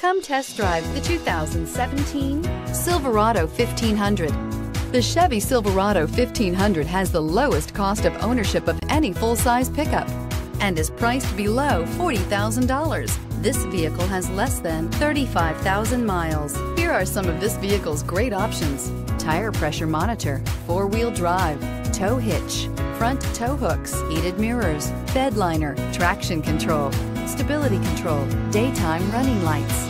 Come test drive the 2017 Silverado 1500. The Chevy Silverado 1500 has the lowest cost of ownership of any full-size pickup and is priced below $40,000. This vehicle has less than 35,000 miles. Here are some of this vehicle's great options. Tire pressure monitor, four-wheel drive, tow hitch, front tow hooks, heated mirrors, bed liner, traction control, stability control, daytime running lights,